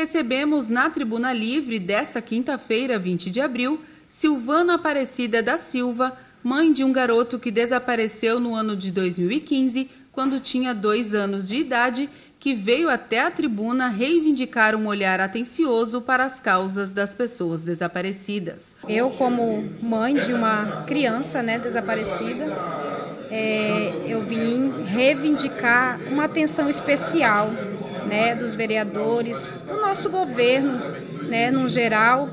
recebemos na Tribuna Livre desta quinta-feira, 20 de abril, Silvana Aparecida da Silva, mãe de um garoto que desapareceu no ano de 2015, quando tinha dois anos de idade, que veio até a tribuna reivindicar um olhar atencioso para as causas das pessoas desaparecidas. Eu, como mãe de uma criança né, desaparecida, é, eu vim reivindicar uma atenção especial né, dos vereadores, do nosso governo, né, no geral,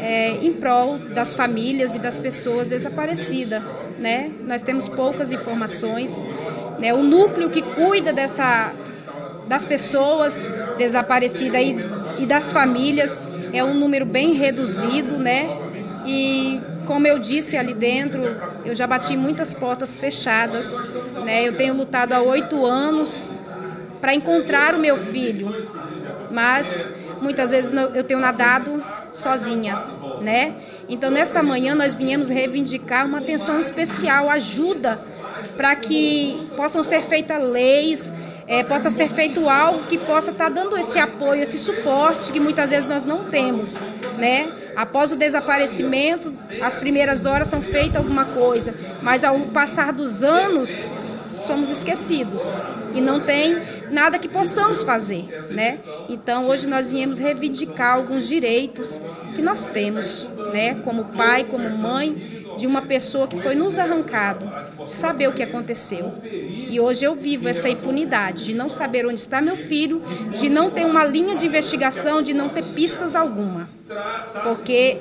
é, em prol das famílias e das pessoas desaparecidas. Né? Nós temos poucas informações. Né? O núcleo que cuida dessa, das pessoas desaparecidas e, e das famílias é um número bem reduzido, né? E como eu disse ali dentro, eu já bati muitas portas fechadas, né? Eu tenho lutado há oito anos para encontrar o meu filho, mas muitas vezes eu tenho nadado sozinha, né? Então nessa manhã nós viemos reivindicar uma atenção especial, ajuda para que possam ser feitas leis, é, possa ser feito algo que possa estar tá dando esse apoio, esse suporte que muitas vezes nós não temos, né? Após o desaparecimento, as primeiras horas são feitas alguma coisa, mas ao passar dos anos somos esquecidos e não tem nada que possamos fazer, né? Então hoje nós viemos reivindicar alguns direitos que nós temos, né? Como pai, como mãe de uma pessoa que foi nos arrancado, saber o que aconteceu. E hoje eu vivo essa impunidade de não saber onde está meu filho, de não ter uma linha de investigação, de não ter pistas alguma. Porque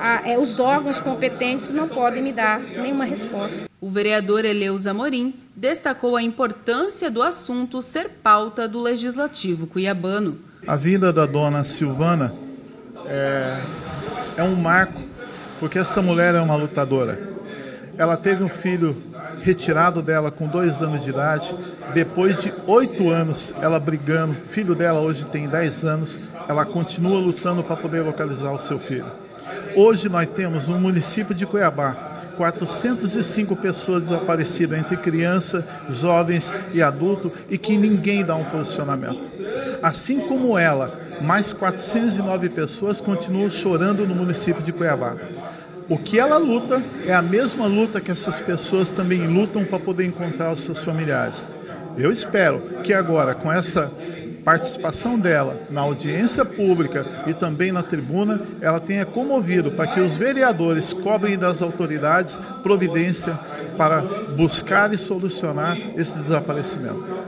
a, é, os órgãos competentes não podem me dar nenhuma resposta. O vereador Eleus Amorim destacou a importância do assunto ser pauta do Legislativo cuiabano. A vinda da dona Silvana é, é um marco, porque essa mulher é uma lutadora. Ela teve um filho retirado dela com dois anos de idade. Depois de oito anos, ela brigando, filho dela hoje tem dez anos, ela continua lutando para poder localizar o seu filho. Hoje nós temos no município de Cuiabá 405 pessoas desaparecidas entre criança, jovens e adulto e que ninguém dá um posicionamento. Assim como ela, mais 409 pessoas continuam chorando no município de Cuiabá. O que ela luta é a mesma luta que essas pessoas também lutam para poder encontrar os seus familiares. Eu espero que agora, com essa participação dela na audiência pública e também na tribuna, ela tenha comovido para que os vereadores cobrem das autoridades providência para buscar e solucionar esse desaparecimento.